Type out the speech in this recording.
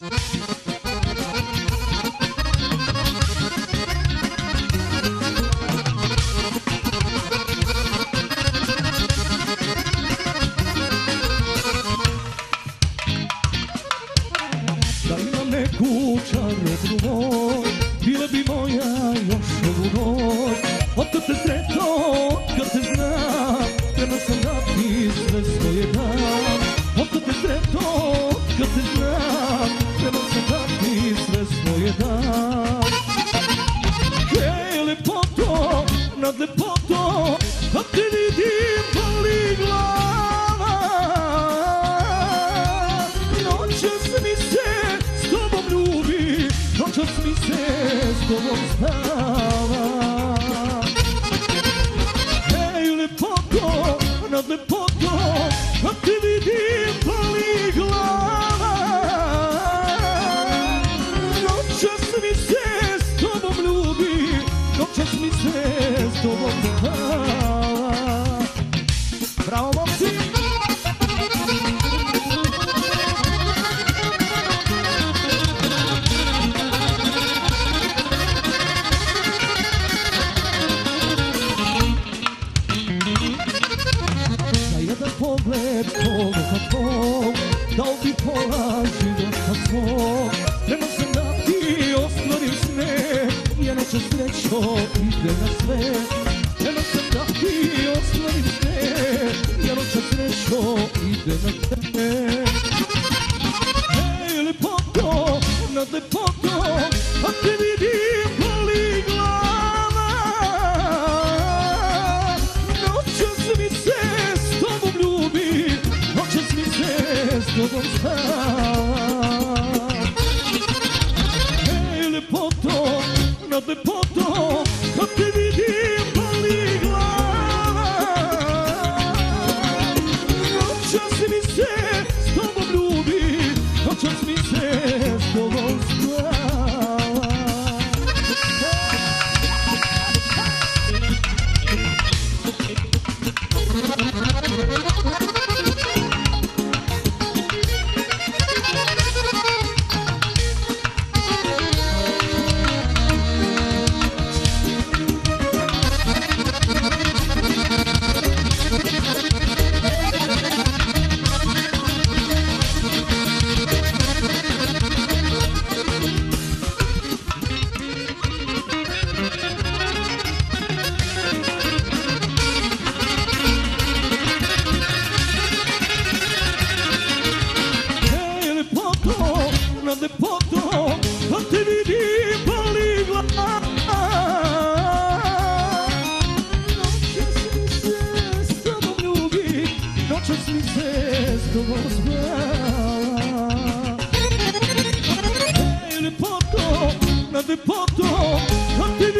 Da imam neku čarobnu moć Bila bi moja još ovu noć Od kad te dam Hej, lepoto, nad lepoto Kad te vidim, boli glava. Noćas mi se s tobom ljubi Noćas mi se s tobom spava Noćas mi se s tobom spava Bravo, momci! Za jedan pogled pogleda tvog Dao bi pola života svog Noća srećo ide na sve. Prema sam da ti ostvarim sne Ja noća srećo ide na sve. Hej, lepoto, nad lepoto Noćas noćas mi se s tobom spava. Hej, lepoto, nad lepoto, kad te